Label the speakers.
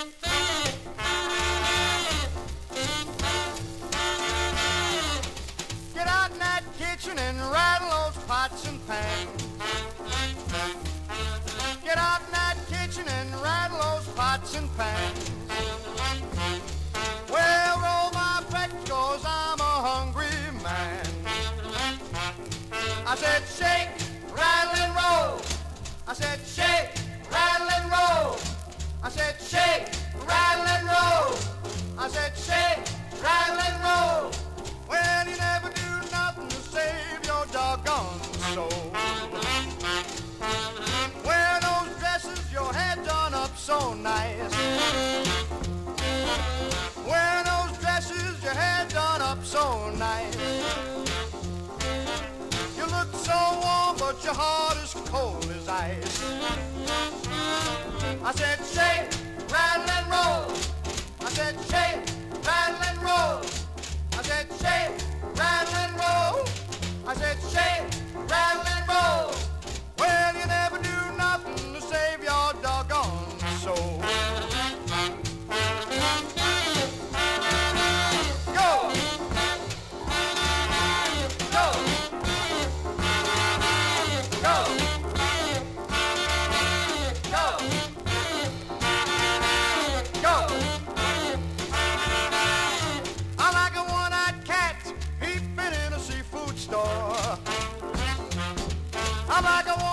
Speaker 1: Get out in that kitchen and rattle those pots and pans. Get out in that kitchen and rattle those pots and pans. Well, roll my cause I'm a hungry man. I said shake, rattle and roll. I said said shake, rattle and roll. I said shake, rattle and roll. Well, you never do nothing to save your doggone soul. Wear those dresses, your head done up so nice. Wear those dresses, your head done up so nice. You look so warm, but your heart is cold as ice. I said I'm like a